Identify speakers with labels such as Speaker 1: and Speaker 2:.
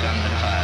Speaker 1: Afghanistan